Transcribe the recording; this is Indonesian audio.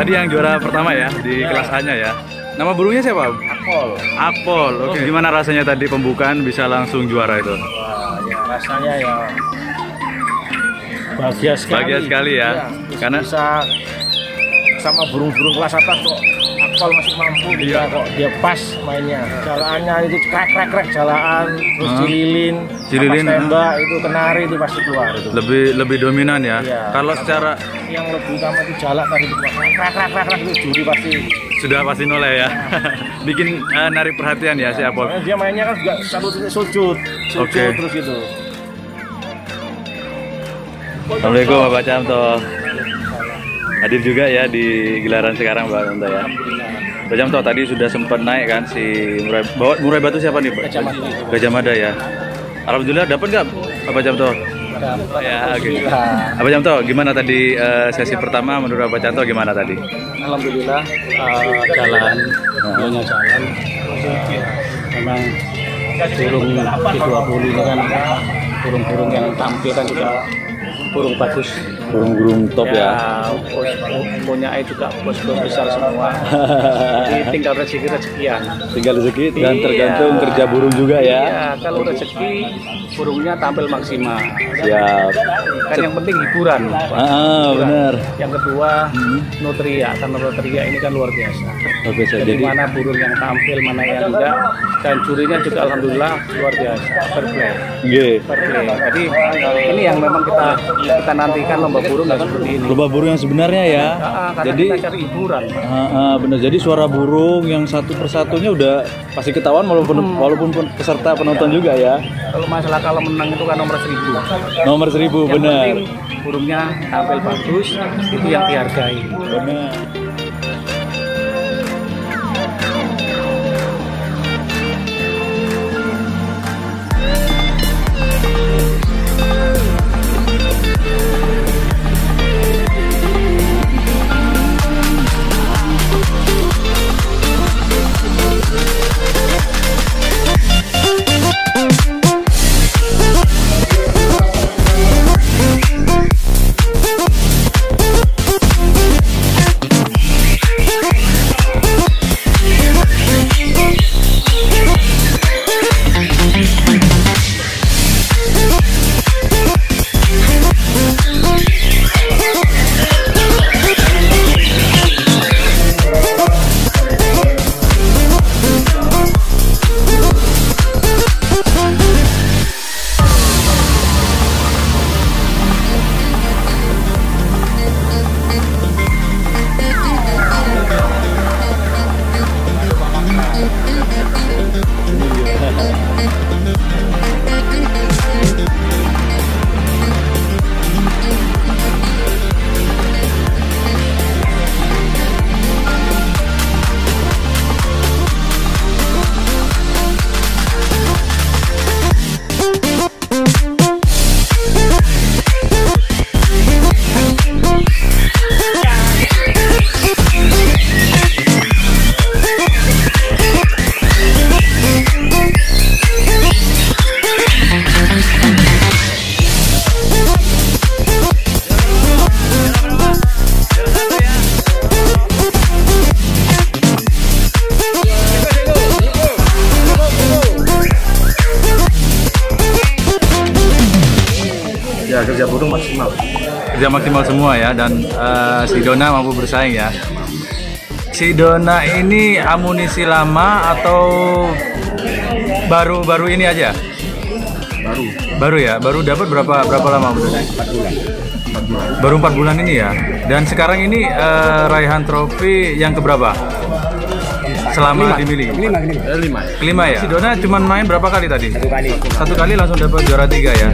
Tadi yang juara pertama ya di kelas A-nya ya. Nama burungnya siapa? Akpol. Akpol. Oke, gimana rasanya tadi pembukaan bisa langsung juara itu? Wah, ya rasanya ya bahagia sekali. Bahagia sekali ya. Iya, Karena- bisa sama burung-burung kelas atas kok Akpol masih mampu Iya. bisa kok dia pas mainnya. Jalaannya itu krek krek krek jalaan, terus Hah? cililin, Cililin, tembak itu kenari itu pasti keluar itu. Lebih lebih dominan ya. Iya. Kalau secara yang lebih utama itu jalak tadi itu krek krek krek krek itu juri pasti. sudah pasti noleh ya. Bikin eh, narik perhatian ya si Akpol. Soalnya dia mainnya kan juga satu titik sujud, sujud Oke. terus gitu. Assalamualaikum Bapak Camto. Hadir juga ya di gelaran sekarang Pak Camto ya. Pak Camto tadi sudah sempat naik kan si murai, bawa murai batu siapa nih Pak? Gajah Mada. Gajah Mada ya. Alhamdulillah dapat nggak Camto? Dapat. Ya, oke. Bapak Camto, gimana tadi eh, sesi pertama menurut Bapak Camto gimana tadi? Alhamdulillah eh, jalan, banyak jalan. Eh, memang burung G20 ini kan burung-burung yang tampil kan juga burung bagus. Burung-burung top ya. bos, punya juga bos-bos besar semua. Jadi tinggal rezeki-rezekian. Tinggal rezeki dan Iya. tergantung kerja burung juga ya. Iya, kalau rezeki burungnya tampil maksimal. Siap. Kan yang penting hiburan. Ah, Hiburan. benar. Yang kedua, nutria. Karena nutria ini kan luar biasa. Oke, saya Jadi jadi mana burung yang tampil, mana yang enggak. Dan jurinya juga alhamdulillah luar biasa. Fair play. Nggih. Fair play. Jadi ini yang memang kita kita nantikan lomba burung yang seperti ini. Lomba burung yang sebenarnya ya. Ah, karena Jadi kita cari hiburan. Pak. Ah, ah, benar. Jadi suara burung yang satu persatunya udah pasti ketahuan walaupun walaupun pen- peserta penonton juga ya. Kalau masalah kalau menang itu kan nomor seribu. Nomor seribu Yang benar. penting burungnya tampil bagus, itu yang dihargai. Benar. Kerja maksimal semua ya dan eh, si Dona mampu bersaing ya. Si Dona ini amunisi lama atau baru-baru ini aja? Baru Baru ya, baru dapat berapa berapa lama Bu Dona? 4 bulan. 4 bulan. Baru empat bulan ini ya. Dan sekarang ini eh, raihan trofi yang keberapa? Selama di Mili. Kelima, kelima. Kelima. Kelima ya. Si Dona cuma main berapa kali tadi? Satu kali. Satu kali langsung dapat juara tiga ya.